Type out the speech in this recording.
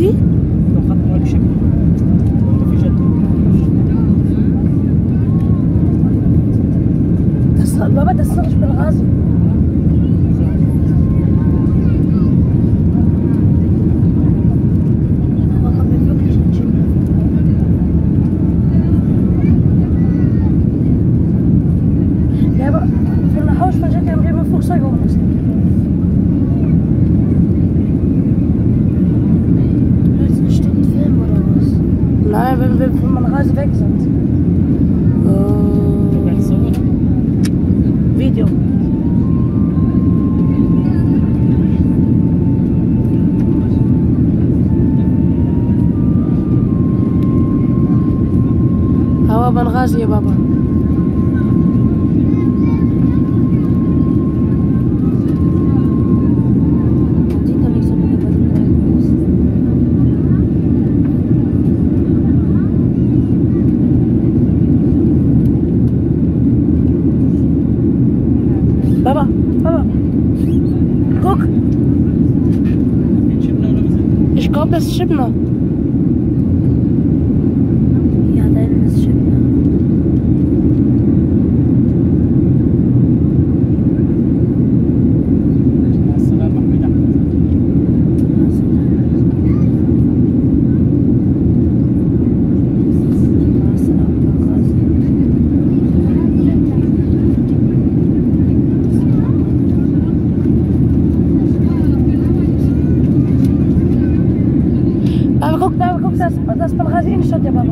التاكسي بابا تسرش بالغاز من غاز فيك زنت فيديو. هوا بنغازي يا بابا. Mama, Mama. Guck. Ich glaube, das ist Schipner. دابا كوك دابا كوك داس داس بالغازي انشا دابا